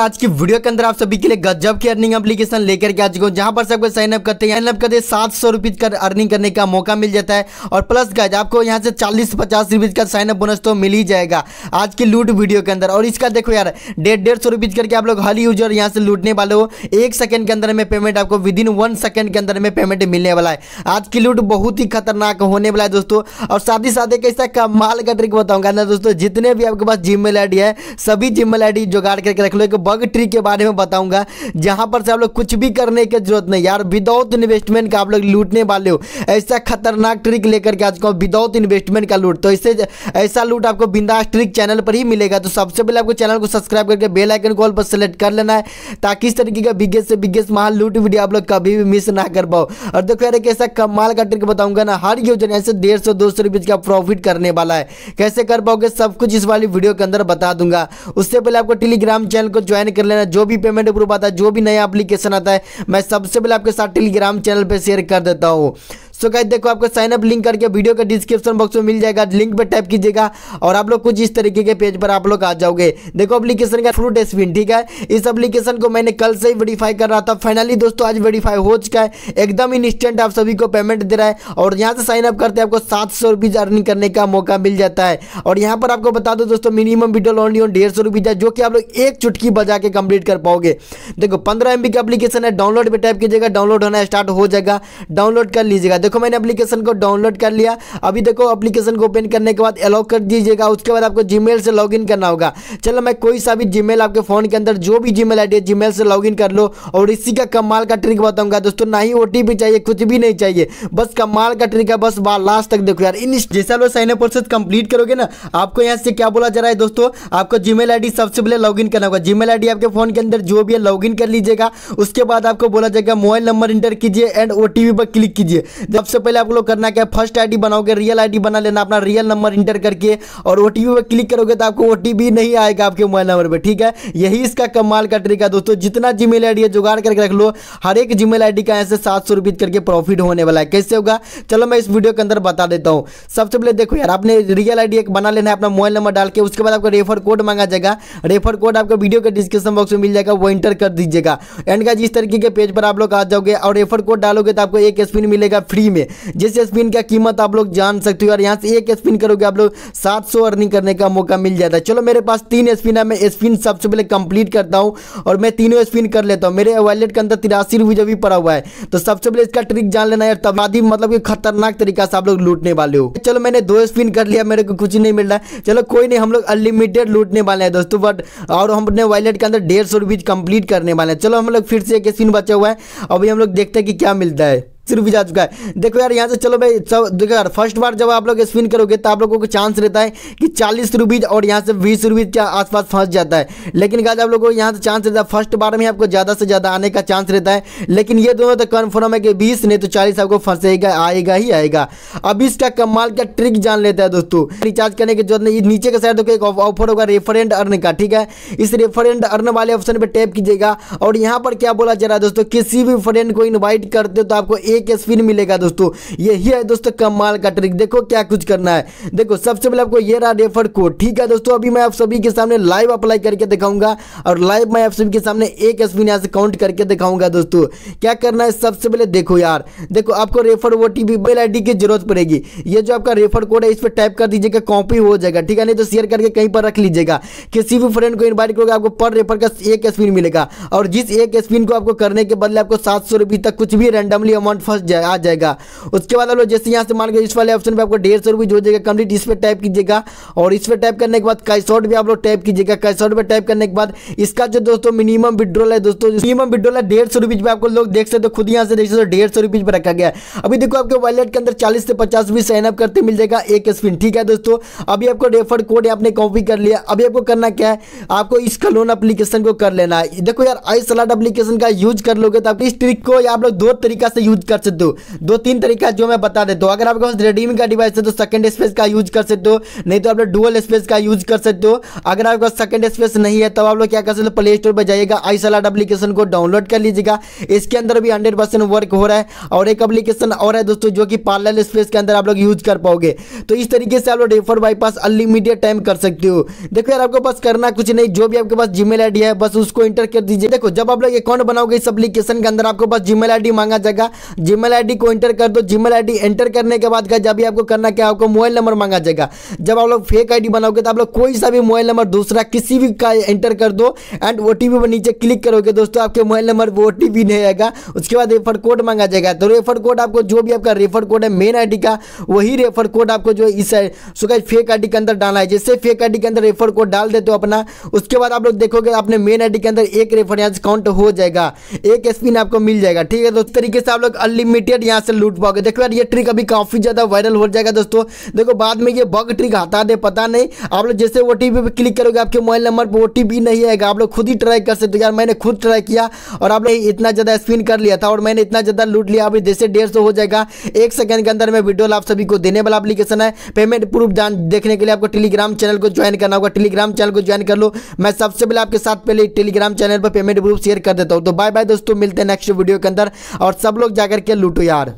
आज की वीडियो के अंदर आप सभी के लिए गजब की अर्निंग एप्लीकेशन लेकर के आ चुका जहाँ पर सबको साइन अप करते हैं। साइन करते सात सौ रुपीज़ का अर्निंग करने का मौका मिल जाता है। और प्लस गाइज़ आपको यहाँ से चालीस पचास रुपीज़ का साइन अप बोनस तो मिल ही जाएगा आज की लूट वीडियो के अंदर। और इसका देखो यार, डेढ़ डेढ़ सौ रुपीज़ करके आप लोग हल यूज़र यहाँ से लूटने वाले हो। एक सेकंड के अंदर में पेमेंट आपको विद इन वन सेकंड के अंदर में पेमेंट मिलने वाला है। आज की लूट बहुत ही खतरनाक होने वाला है दोस्तों। और साथ ही साथ एक ऐसा कमाल का ट्रिक बताऊँगा ना दोस्तों, जितने भी आपके पास जिम मेल आई है, सभी जिम मेल आई जुगाड़ करके रख लो। एक बग ट्री के बारे में बताऊँगा, जहाँ पर से आप लोग कुछ भी करने की ज़रूरत नहीं। यार विदाउट इन्वेस्टमेंट का आप लोग लूटने वाले हो। ऐसा खतरनाक ट्रिक लेकर के आज को विदाउट इन्वेस्टमेंट का लूट। तो इससे ऐसा लूट आपको बिंदास ट्रिक चैनल पर ही मिलेगा। तो सबसे पहले आपको चैनल को सब्सक्राइब करके बेल आइकन कॉल पर सेलेक्ट कर लेना है, ताकि इस तरीके का बिगेस्ट से बिगेस्ट महान लूट वीडियो आप लोग कभी भी मिस ना कर पाओ। और देखो यार, एक ऐसा कमाल का ट्रिक बताऊँगा ना, हर योजना ऐसे डेढ़ सौ, दो सौ रुपये का प्रॉफिट करने वाला है। कैसे कर पाओगे? सब कुछ इस वाली वीडियो के अंदर बता दूँगा। उससे पहले आपको टेलीग्राम चैनल को ज्वाइन कर लेना, जो भी पेमेंट अप्रूव आता है, जो भी नया एप्लीकेशन आता है, मैं सबसे पहले आपके साथ टेलीग्राम चैनल पर शेयर कर देता हूँ। सो गाइस देखो आपको साइन अप लिंक करके वीडियो के डिस्क्रिप्शन बॉक्स में मिल जाएगा। लिंक पर टाइप कीजिएगा और आप लोग कुछ इस तरीके के पेज पर आप लोग आ जाओगे। देखो एप्लीकेशन का फ्रूट स्पिन ठीक है? इस एप्लीकेशन को मैंने कल से ही वेरीफाई कर रहा था। फाइनली दोस्तों, आज वेरीफाई हो चुका है। एकदम इंस्टेंट आप सभी को पेमेंट दे रहा है और यहाँ से साइन अप करते आपको सात सौ रुपीज़ अर्निंग करने का मौका मिल जाता है। और यहाँ पर आपको बता दो दोस्तों मिनिमम वीडियो ओनली ऑन डेढ़ सौ रुपीज़ है, जो कि आप लोग एक चुटकी बजा के कंप्लीट कर पाओगे। देखो, पंद्रह एम का एप्लीकेशन है डाउनलोड पे टाइप कीजिएगा डाउनलोड होना स्टार्ट हो जाएगा। डाउनलोड कर लीजिएगा। देखो, मैंने एप्लीकेशन को डाउनलोड कर लिया। अभी देखो एप्लीकेशन को ओपन करने के बाद अलाउ कर दीजिएगा। उसके बाद आपको जीमेल से लॉगिन करना होगा। चलो, मैं कोई सा भी जीमेल आपके फ़ोन के अंदर, जो भी जीमेल आईडी है जीमेल से लॉगिन कर लो। और इसी का कमाल का ट्रिक बताऊँगा। दोस्तों, ना ही ओटीपी चाहिए, कुछ भी नहीं चाहिए। बस कमाल का ट्रिक है, बस लास्ट तक देखो यार। इन जैसा लोग साइन प्रोसेस कंप्लीट करोगे ना, आपको यहाँ से क्या बोला जा रहा है दोस्तों? आपको जीमेल आईडी सबसे पहले लॉगिन करना होगा। जीमेल आईडी आपके फ़ोन के अंदर जो भी है लॉगिन कर लीजिएगा। उसके बाद आपको बोला जाएगा मोबाइल नंबर इंटर कीजिए एंड ओटीपी पर क्लिक कीजिए। सबसे पहले आप लोग करना क्या फ़र्स्ट आईडी बनाओगे रियल आईडी बना लेना, अपना रियल नंबर इंटर करके और ओटीपी पर क्लिक करोगे तो आपको ओटीपी नहीं आएगा आपके मोबाइल नंबर पर ठीक है? यही इसका कमाल का ट्रिक है दोस्तों, जितना जी मेल है, जुगाड़ करके रख लो। हर एक जी मेल का ऐसे सात सौ करके प्रॉफिट होने वाला है। कैसे होगा? चलो मैं इस वीडियो के अंदर बता देता हूँ। सबसे पहले देखो यार, आपने रियल आईडी एक बना लेना है, अपना मोबाइल नंबर डाल के, उसके बाद आपको रेफर कोड मांगा जाएगा। रेफर कोड आपको वीडियो के डिस्क्रिप्शन बॉक्स में मिल जाएगा, वो इंटर कर दीजिएगा। एंड का जिस तरीके के पेज पर आप लोग आ जाओगे और रेफर कोड डालोगे तो आपको एक स्पिन मिलेगा फ्री में। जिस स्पिन का कीमत आप लोग जान सकते हो और यहाँ से एक स्पिन करोगे, आप लोग सात सौ अर्निंग करने का मौका मिल जाता है। चलो मेरे पास तीन स्पिन है, मैं स्पिन सबसे पहले कंप्लीट करता हूँ और मैं तीनों स्पिन कर लेता हूँ। मेरे वॉलेट के अंदर तिरासी रुपये भी पड़ा हुआ है तो सबसे पहले इसका ट्रिक जान लेना यार तबादी मतलब कि खतरनाक तरीका से आप लोग लूटने वाले हो। चलो मैंने दो स्पिन कर लिया, मेरे को कुछ नहीं मिल रहा है। चलो कोई नहीं, हम लोग अनलिमिटेड लूटने वाले हैं दोस्तों बट और हम अपने वॉलेट के अंदर डेढ़ सौ रुपीज़ कंप्लीट करने वाले हैं। चलो हम लोग फिर से एक स्पिन बचा हुआ है, अभी हम लोग देखते हैं कि क्या मिलता है। सिर्फ़ भी जा चुका है। देखो यार, यहाँ से चलो भाई देखो यार फ़र्स्ट बार जब आप लोग स्पिन करोगे तो आप लोगों को चांस रहता है कि चालीस रुपीज़ और यहाँ से बीस रुपीज़ के आसपास फंस जाता है। लेकिन गाज आप लोगों को यहाँ से चांस रहता है। फ़र्स्ट बार में आपको ज़्यादा से ज़्यादा आने का चांस रहता है। लेकिन ये दोनों तो कन्फर्म है कि बीस, नहीं तो चालीस आपको फंसेगा, आएगा ही आएगा। अब इसका कमाल का ट्रिक जान लेता है दोस्तों। रिचार्ज करने की नहीं। नीचे के साइड देखो, एक ऑफ़र होगा रेफरेंट अर्न का, ठीक है? इस रेफरेंट अर्न वाले ऑप्शन पर टैप कीजिएगा। और यहाँ पर क्या बोला जा रहा है दोस्तों? किसी भी फ्रेंड को इन्वाइट करते हो तो आपको एक स्पिन मिलेगा दोस्तों। यही है दोस्तों कमाल का ट्रिक देखो क्या कुछ करना है। देखो, सबसे पहले आपको ये रहा रेफर कोड ठीक है दोस्तों, अभी मैं आप सभी के सामने लाइव अप्लाई करके दिखाऊँगा और लाइव मैं आप सभी के सामने एक स्पिन यहाँ से काउंट करके दिखाऊँगा दोस्तों। क्या करना है? सबसे पहले देखो यार। देखो, आपको refer O T mail I की ज़रूरत पड़ेगी। ये जो आपका रेफर कोड है, इस पर टाइप कर दीजिएगा कॉपी हो जाएगा। ठीक है, नहीं तो शेयर करके कहीं पर रख लीजिएगा। किसी भी फ्रेंड को इन्वाइट करोगे, आपको पर रेफर का एक स्पिन मिलेगा। और जिस एक स्पिन को आपको करने के बदले आपको सात सौ तक कुछ भी रैंडमली अमाउंट फंस जाए आ जाएगा। उसके बाद आप लोग जैसे यहाँ से मान के इस वाले ऑप्शन पे आपको डेढ़ सौ रुपये हो जाएगा कंप्लीट इस पर टाइप कीजिएगा। और इस पर टाइप करने के बाद कैशॉट भी आप लोग टाइप कीजिएगा। कैशॉट पे टाइप करने के बाद इसका जो दोस्तों मिनिमम विड्रॉल है दोस्तों मिनिमम विड्रॉल है डेढ़ सौ रुपये आपको लोग देख सकते हो, खुद यहाँ से देख सकते हो, डेढ़ सौ रुपये पे रखा गया अभी देखो आपके वॉलेट के अंदर चालीस से पचास रुपये साइन अप करते मिल जाएगा एक स्पिन ठीक है दोस्तों? अभी आपको रेफर कोड आपने कॉपी कर लिया। अभी आपको करना क्या है? आपको इस लोन एप्लीकेशन को कर लेना है। देखो यार आई सलाड एप्लीकेशन का यूज़ कर लोगे तो आप इस ट्रिक को आप लोग दो तरीका से यूज़ कर सकते हो। दो तीन तरीका जो मैं बता देता हूँ। अगर आपके पास रेडमी का डिवाइस है तो सेकंड स्पेस का यूज़ कर सकते हो। नहीं तो आप लोग डुअल स्पेस का यूज़ कर सकते हो। अगर आपके पास सेकंड स्पेस नहीं है, तब आप लोग क्या कर सकते हो? प्ले स्टोर पर जाइएगा। आई सलाड एप्लीकेशन को डाउनलोड कर लीजिएगा। इसके अंदर भी हंड्रेड परसेंट वर्क हो रहा है और एक एप्लीकेशन और है दोस्तों, जो कि पार्लर स्पेस के अंदर आप लोग यूज़ कर पाओगे। तो इस तरीके से आप लोग रेफर बाईपास अनलिमिटेड टाइम कर सकते हो। देखो यार, आपके पास करना कुछ नहीं। जो भी आपके पास जीमेल आईडी है, बस उसको इंटर कर दीजिए। देखो, जब आप लोग अकाउंट बनाओगे इस एप्लीकेशन के अंदर, आपको बस जीमेल आईडी मांगा जाएगा। जीमेल आईडी को एंटर कर दो। जीमेल आईडी एंटर करने के बाद जब भी आपको करना क्या, आपको मोबाइल नंबर मांगा जाएगा। जब आप लोग फेक आईडी बनाओगे तो आप लोग कोई सा भी मोबाइल नंबर, दूसरा किसी भी का एंटर कर दो एंड ओ पर नीचे क्लिक करोगे दोस्तों, आपके मोबाइल नंबर वो ओ नहीं आएगा। उसके बाद रेफर कोड मांगा जाएगा। तो रेफर कोड आपको जो भी आपका रेफर कोड है मेन आईडी का, वही रेफर कोड आपको जो इस फेक आईडी के अंदर डालना है। जैसे फेक आईडी के अंदर रेफर कोड डाल देते हो अपना, उसके बाद आप लोग देखोगे अपने मेन आईडी के अंदर एक रेफर काउंट हो जाएगा। एक स्पिन आपको मिल जाएगा। ठीक है तो उस तरीके से आप लोग अनलिमिटेड यहाँ से लूट पाओगे। देखो यार, ये ट्रिक अभी काफ़ी ज़्यादा वायरल हो जाएगा दोस्तों। देखो, बाद में ये बग ट्रिक हटा दे, पता नहीं। आप लोग जैसे ओ पे क्लिक करोगे, आपके मोबाइल नंबर पर ओ नहीं आएगा। आप लोग खुद ही ट्राई कर सकते यार, मैंने खुद ट्राई किया और आप लोग इतना ज़्यादा स्पिन कर लिया था और मैंने इतना ज़्यादा लूट लिया। अभी जैसे डेढ़ हो जाएगा। एक सेकंड के अंदर में वीडियो आप सभी को देने वाला एप्लीकेशन है। पेमेंट प्रूफ देखने के लिए आपको टेलीग्राम चैनल को ज्वाइन करना होगा। टेलीग्राम चैनल को ज्वाइन कर लो। मैं सबसे पहले आपके साथ पहले टेलीग्राम चैनल पर पेमेंट प्रूफ शेयर कर देता हूँ। तो बाय बाय दोस्तों, मिलते हैं नेक्स्ट वीडियो के अंदर। और सब लोग जाकर करके लूटो यार।